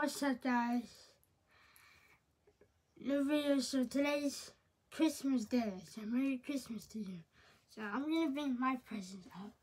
What's up guys? New video, so today's Christmas Day, so Merry Christmas to you. So I'm gonna bring my presents up.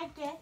I get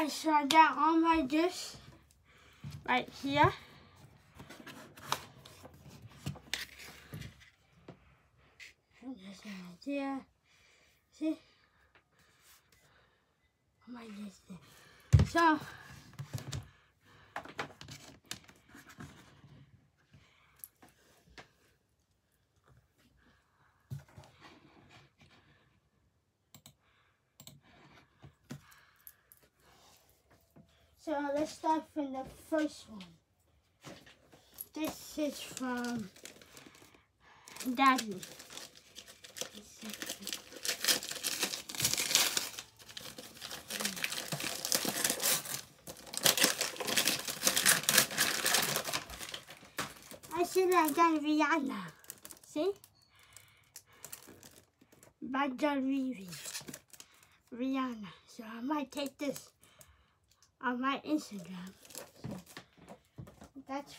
Alright, so I got all my gifts right here. There's an. See? All my gifts there. So, So let's start from the first one. This is from Daddy. I said I got Rihanna. See? Bad Riri. Rihanna. So I might take this on my Instagram. So that's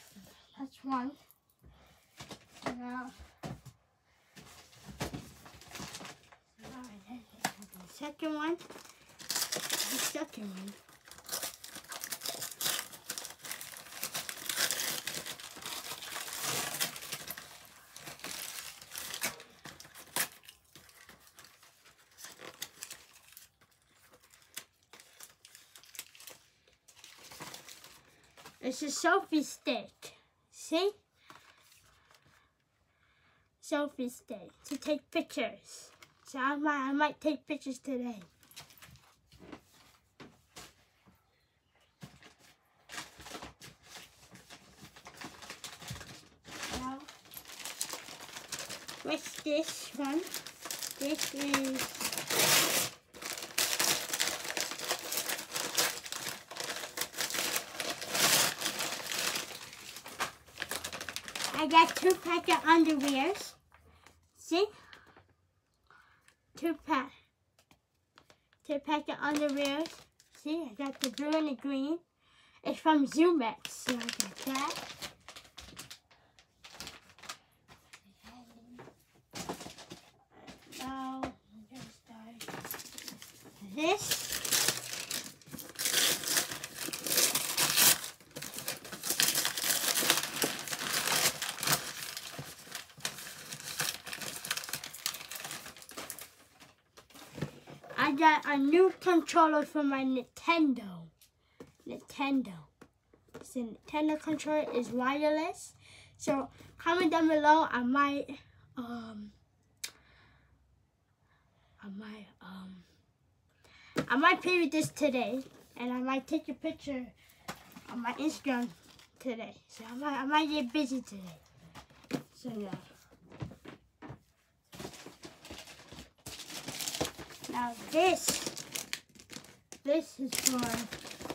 that's one. Now, the second one. The second one. It's a selfie stick. See? Selfie stick to take pictures. So I might, I might take pictures today. Now, what's this one? This is I got two pack of underwears. See? Two pack. Two pack of underwears. See, I got the blue and the green. It's from Zoomex, so I got that. Now, I'm gonna start this. I got a new controller for my Nintendo. Nintendo. The Nintendo controller is wireless. So comment down below. I might um I might um I might play with this today and I might take a picture on my Instagram today. So I might I might get busy today. So yeah. Now this, this is for